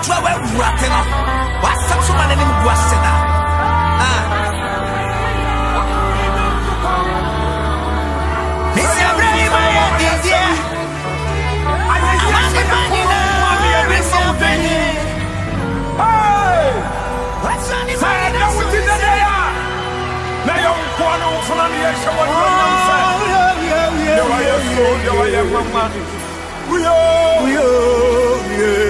We're rotting up. What's up, so in Guasena? Miss Abrahima, yeah, yeah. I'm not the man the Mary yeah, yeah, yeah. Yeah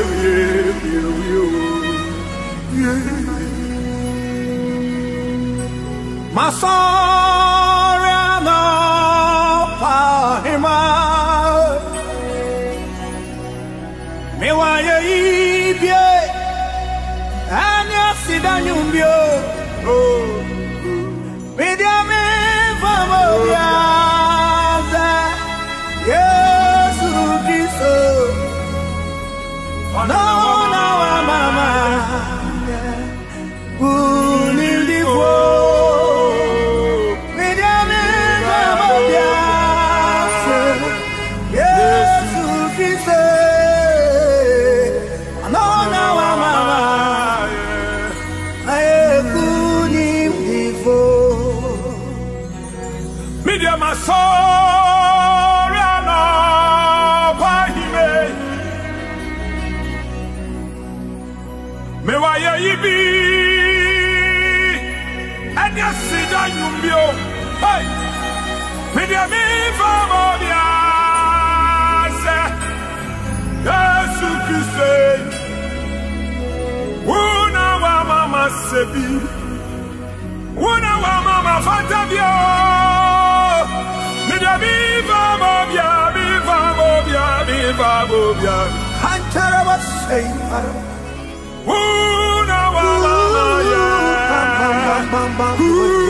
sida nyumbio Me dia me famo biaza Yesu Kristo No na wa sebi Una wa mama fatabio Media mi bia mi famo bia mi famo bia Hunter of a sailor. Una wa mama yeah Who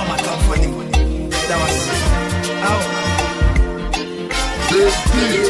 Roll my top. That was. This.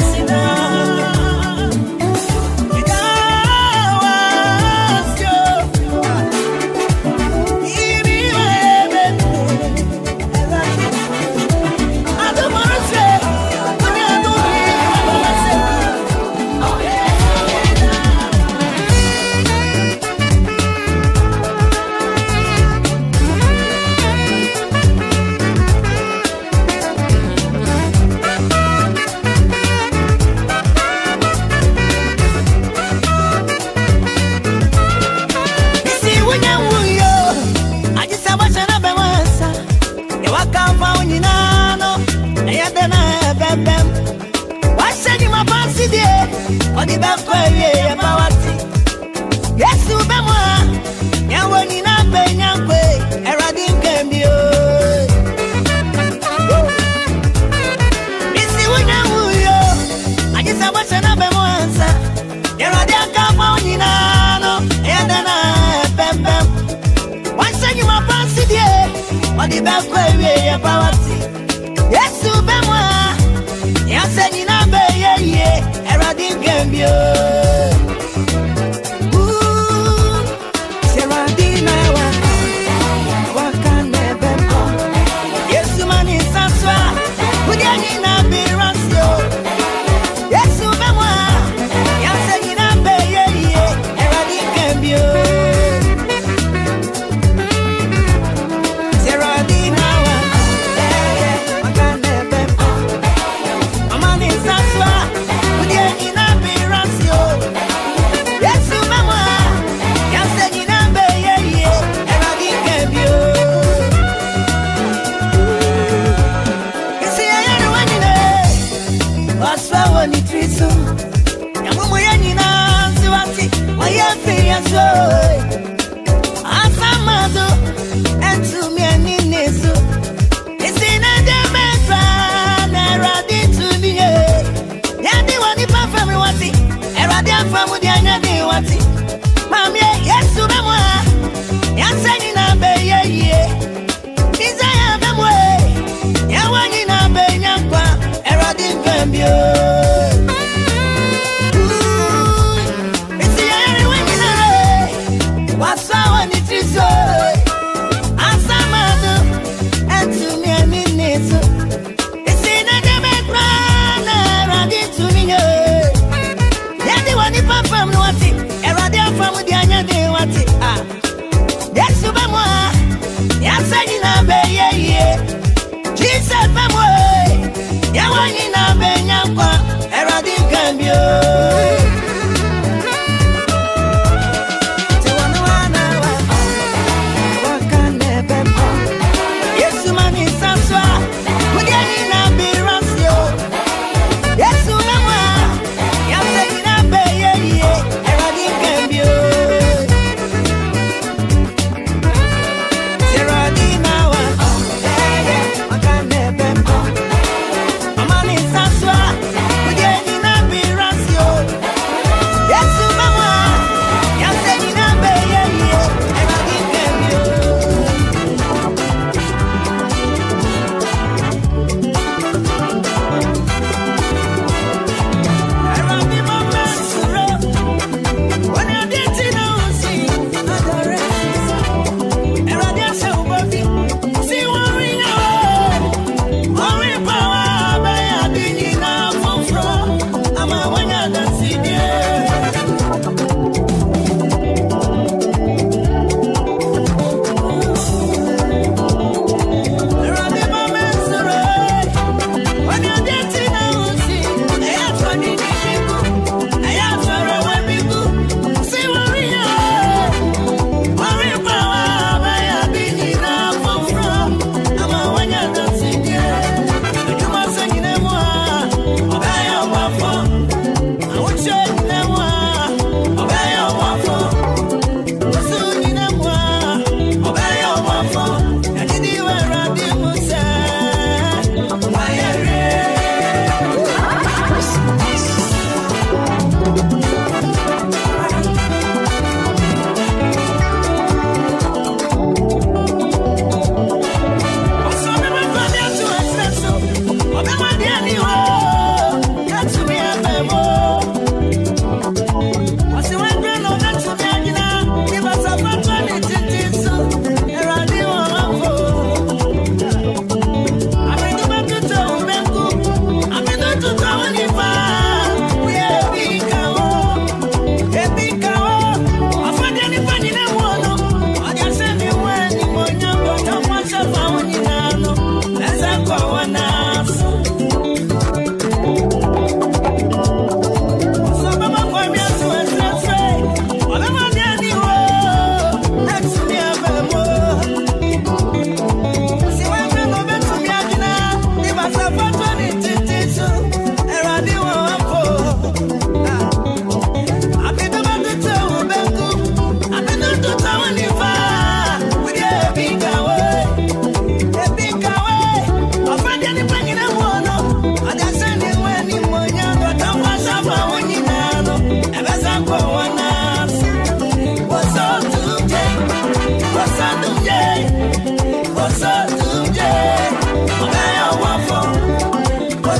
mieux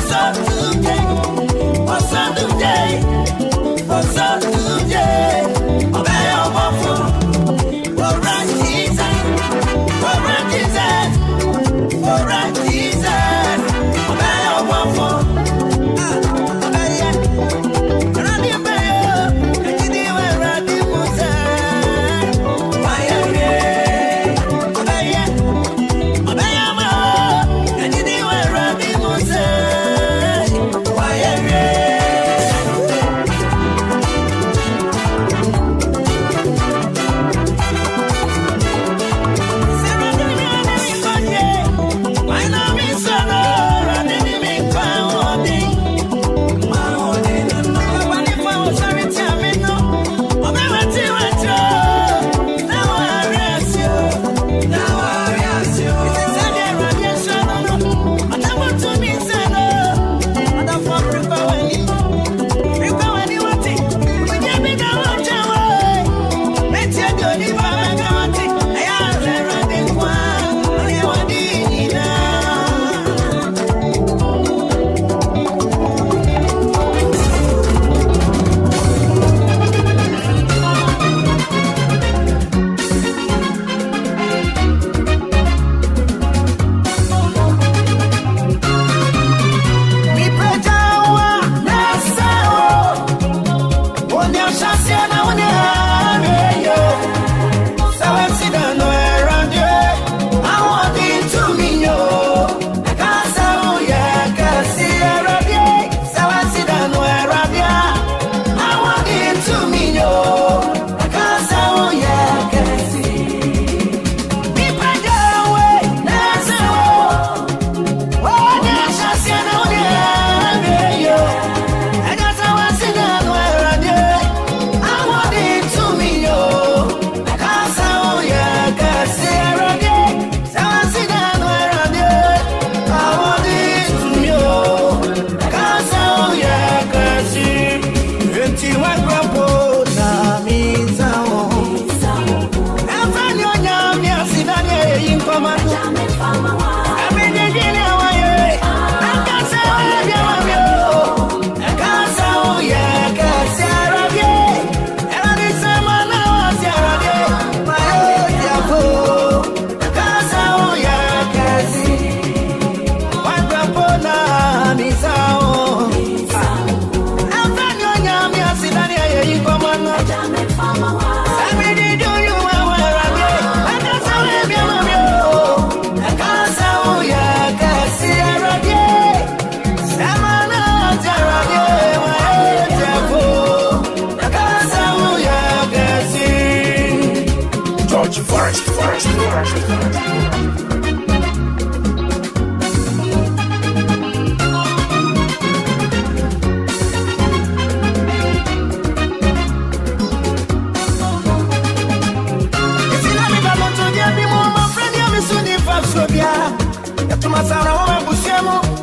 What's up today? What's up today? What's up today? Ọbẹ̀ ọmọ fún Orange Jesus, Orange Jesus, Orange. Yatuma sara